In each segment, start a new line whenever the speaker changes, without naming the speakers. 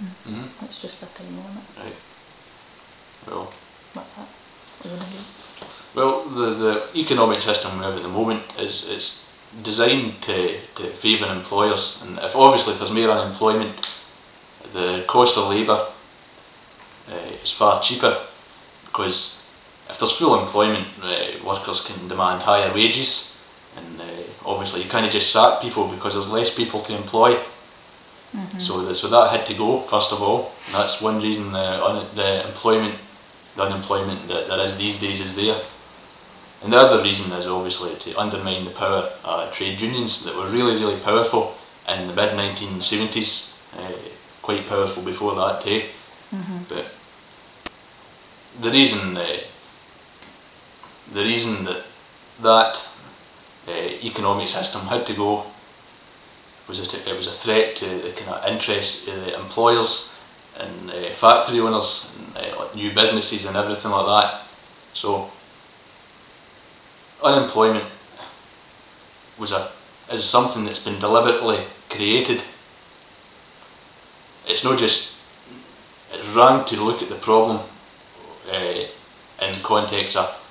Mhm.
It's just a time limit.
Right. Well,
What's that? What would I do?
well, the the economic system we have at the moment is it's designed to to favour employers, and if obviously if there's more unemployment, the cost of labour uh, is far cheaper because if there's full employment, uh, workers can demand higher wages, and uh, obviously you can't just sack people because there's less people to employ.
Mhm.
So, the, so that had to go first of all. That's one reason the, un, the employment, the unemployment that there is these days is there. And the other reason is obviously to undermine the power of trade unions that were really, really powerful in the mid 1970s, uh, quite powerful before that too.
Mhm.
But the reason, uh, the reason that that uh, economic system had to go was that it, was a threat to the kind of interests of the employers and uh, factory owners and uh, new businesses and everything like that. So unemployment was a is something that's been deliberately created. It's not just it's wrong to look at the problem uh, in context of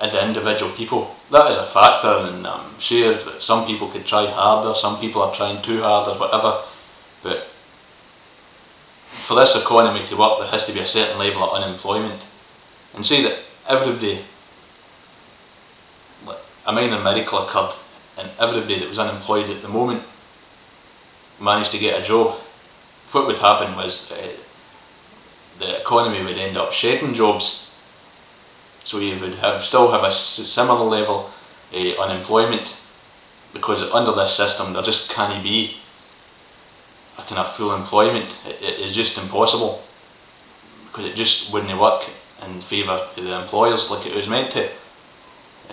and individual people. That is a factor, and I'm sure that some people could try harder, some people are trying too hard, or whatever. But for this economy to work, there has to be a certain level of unemployment. And say that everybody, a minor miracle occurred, and everybody that was unemployed at the moment managed to get a job. What would happen was uh, the economy would end up shedding jobs so you would have still have a similar level uh, unemployment because under this system there just can't be a kind of full employment. It, it is just impossible because it just wouldn't work in favour of the employers like it was meant to.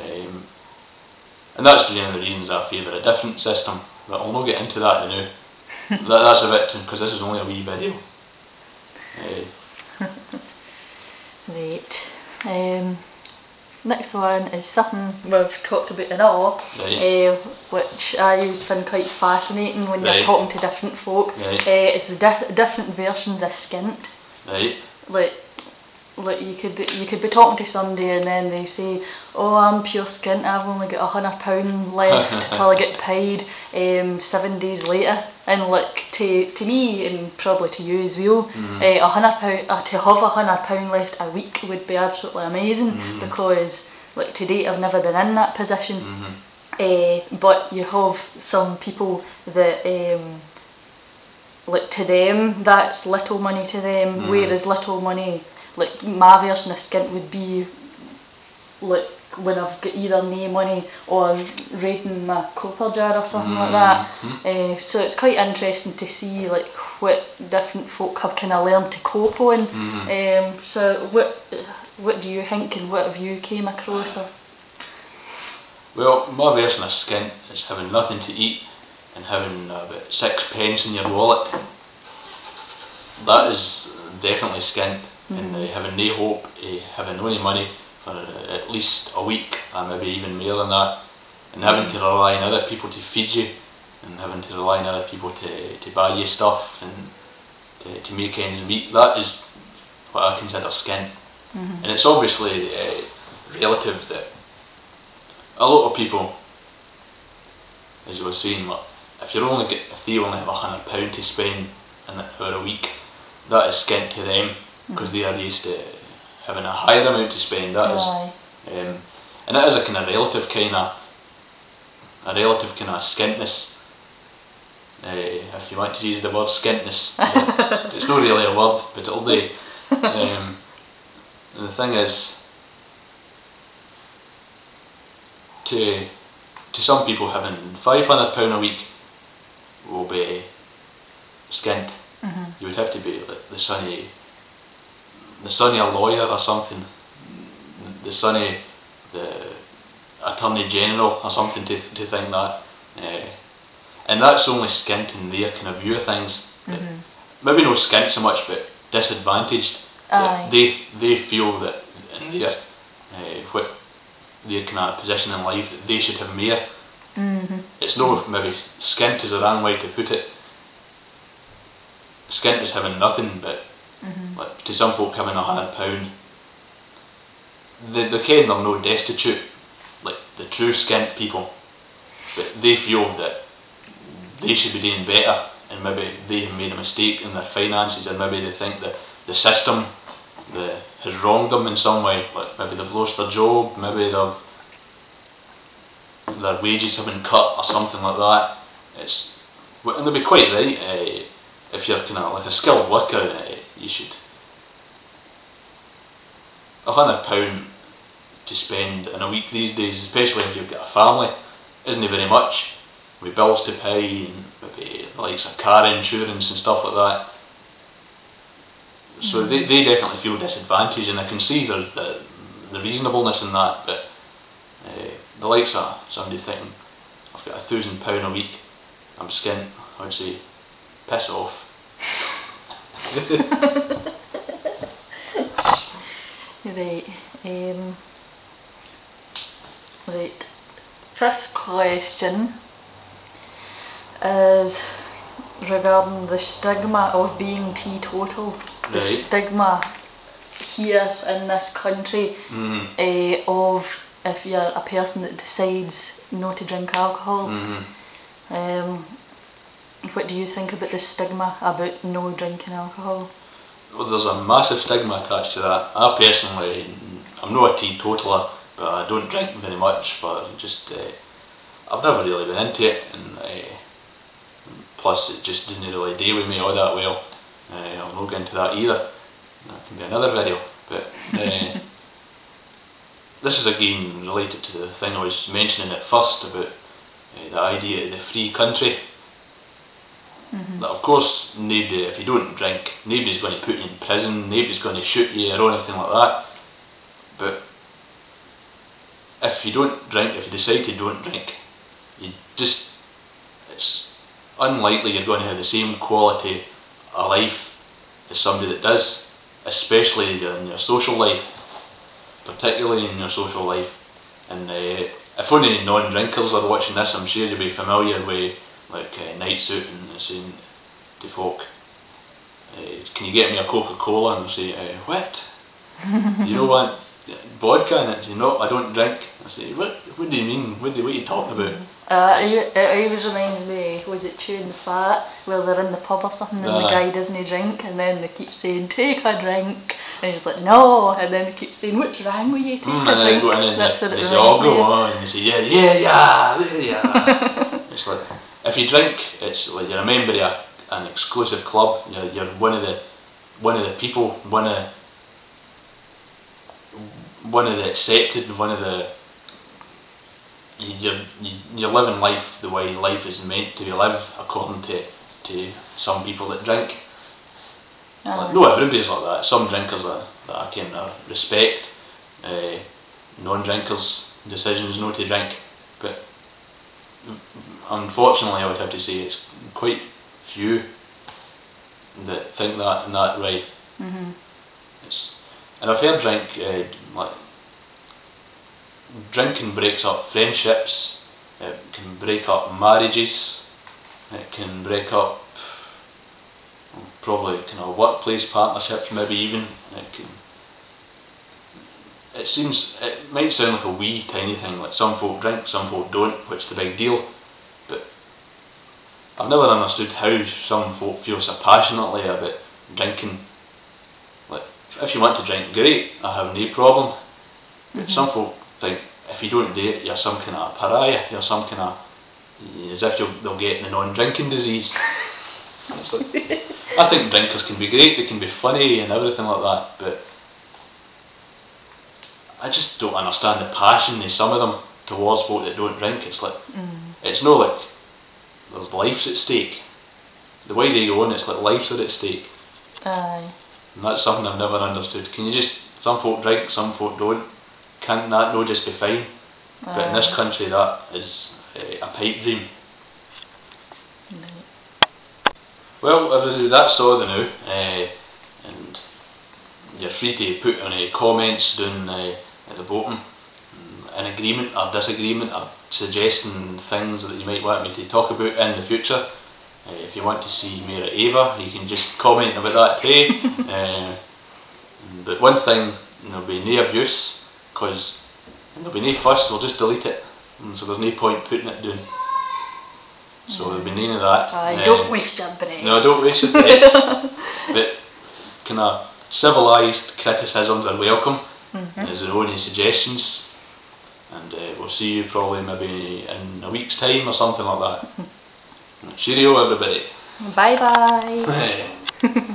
Um, and that's one of the reasons I favour a different system. But I'll not get into that now. that, that's a bit because this is only a wee video. Uh,
Right. Um, next one is something we've talked about in all,
Right.
uh, which I always find quite fascinating when
Right.
you're talking to different folk.
Right.
Uh, it's the dif- different versions of skint.
right.
Like, like you could you could be talking to somebody and then they say, "Oh, I'm pure skint. I've only got a hundred pound left till I get paid." Um, seven days later, and like to to me and probably to you as well,
Mhm.
uh, a hundred pound uh, to have a hundred pound left a week would be absolutely amazing
Mhm.
because like to date I've never been in that position.
hmm
Uh, but you have some people that, um, like to them, that's little money to them,
Mm.
whereas little money, like my version of skint would be like when I've got either no money or raiding my copper jar or something like that. Uh, so it's quite interesting to see like what different folk have kind of learned to cope on.
Mhm.
Um, so what what do you think and what have you came across? Or?
Well, my version of skint is having nothing to eat and having about six pence in your wallet. That is definitely skint, and
Mhm.
uh, having no hope, uh, having no money for uh, at least a week, or maybe even more than that, and having to rely on other people to feed you, and having to rely on other people to, to buy you stuff and to, to make ends meet. That is what I consider skint.
Mhm.
And it's obviously uh, relative that a lot of people, as you were saying, like, if you only get if they only have a hundred pound to spend in it for a week, that is skint to them because they are used to having a higher amount to spend. That is,
Aye.
um, and it is a kind of relative kind of a relative kind of skintness. Uh, if you want to use the word skintness, but it's not really a word, but it'll be. Um, the thing is, to to some people, having five hundred pound a week will be skint.
Mhm.
You would have to be like the of the son of a lawyer or something, the son of the attorney general or something to to think that. Uh, and that's only skint in their kind of view of things. that
Mhm.
maybe no skint so much, but disadvantaged.
Aye.
They they feel that in their uh, what their kind of position in life that they should have more.
Mhm.
It's no maybe skint is the wrong way to put it. skint is having nothing, but
Mhm.
like to some folk having a hundred pound, they they ken they're no destitute, like the true skint people, but they feel that they should be doing better, and maybe they have made a mistake in their finances, and maybe they think that the system the, has wronged them in some way, like maybe they've lost their job, maybe they've their wages have been cut or something like that. It's and they'll be quite right. Uh, if you're kind of like a skilled worker, uh, you should a hundred pound to spend in a week these days, especially if you've got a family, isn't it very much. With bills to pay and maybe the likes of car insurance and stuff like that. So they, they definitely feel disadvantaged, and I can see the the, the reasonableness in that. But uh, the likes of somebody thinking, I've got a thousand pound a week, I'm skint. I would say, piss off.
Right. Um, right. Fifth question is regarding the stigma of being teetotal. The stigma here in this country
Mm.
eh, of if you're a person that decides not to drink alcohol.
hmm
Um, what do you think about the stigma about no drinking alcohol?
Well, there's a massive stigma attached to that. I personally, I'm not a teetotaler, but I don't drink very much. But just, uh, I've never really been into it, and uh, plus it just didn't really deal with me all that well. Uh, I'll not get into that either. That can be another video. But uh, this is again related to the thing I was mentioning at first about uh, the idea of the free country.
Mhm.
That of course, nobody, if you don't drink, nobody's going to put you in prison, nobody's going to shoot you or anything like that. But if you don't drink, if you decide to don't drink, you just, it's unlikely you're going to have the same quality of life as somebody that does, especially in your social life, particularly in your social life. And uh, if only non-drinkers are watching this, I'm sure you'll be familiar with like uh, nights out and saying to folk, uh, "Can you get me a Coca-Cola?" and they say, uh, "What? you know what? Vodka in it? You know, I don't drink." I say, "What? What do you mean? What, do, what are you talking about?"
Uh, it, it always reminds me, was it Chewing the Fat, where they're in the pub or something and the guy doesn't drink and then they keep saying, take a drink, and he's like, no, and then they keep saying, what's wrong with you, take
Mm,
a
and then they
drink.
go in and
That's
they,
what it
they say, "Oh, go on," and they say, "Yeah, yeah, yeah, yeah, yeah." it's like if you drink, it's like you're a member of a, an exclusive club. You're, you're one of the one of the people, one of one of the accepted, one of the you- you're you- you're living life the way life is meant to be lived according to to some people that drink.
Aye.
Like, no, everybody's like that. Some drinkers that, that I can respect, uh, non-drinkers' decisions not to drink, but unfortunately, I would have to say it's quite few that think that in that way.
Mhm.
It's, and I've heard drink uh, like drinking breaks up friendships. It can break up marriages. It can break up probably kind of workplace partnerships, maybe even. It can. It seems it might sound like a wee tiny thing. Like some folk drink, some folk don't. What's the big deal? But I've never understood how some folk feel so passionately about drinking like, if you want to drink, great, I have no problem. But
Mhm.
some folk think if you don't do it, you're some kind of pariah, you're some kind of, as if you'll, they'll get the non-drinking disease. It's like, I think drinkers can be great, they can be funny and everything like that, but I just don't understand the passion in some of them towards folk that don't drink. It's like,
Mm.
it's no like, there's lives at stake. The way they go on, it's like lives are at stake.
Aye.
And that's something I've never understood. Can you just, some folk drink, some folk don't. Can that no just be fine? But in this country, that is uh, a pipe dream. Well, everybody, that's all the now. Uh, and you're free to put any comments down uh, at the bottom. an agreement or disagreement or suggesting things that you might want me to talk about in the future. Uh, if you want to see of Ava, you can just comment about that too. uh, but one thing, there'll be no abuse, because there'll be no fuss, we'll just delete it. And so there's no point putting it down. So there'll be none of that.
Aye,
Uh,
don't waste your breath.
No, don't waste your breath. but kind of civilised criticisms are welcome. Is there any suggestions? And uh, we'll see you probably maybe in a week's time or something like that. Cheerio, everybody.
Bye bye.